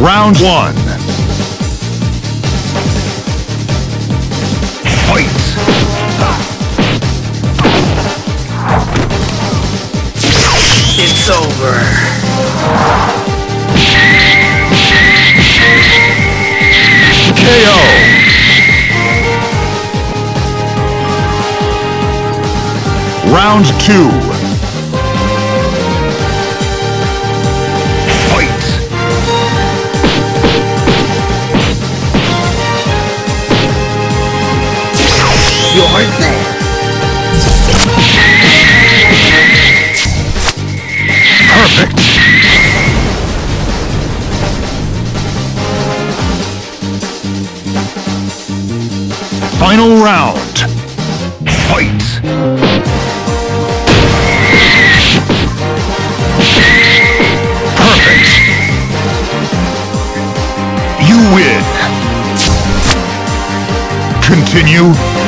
Round one. Fight! It's over. KO! Round two. You're there. Perfect! Final round. Fight! Perfect! You win! Continue.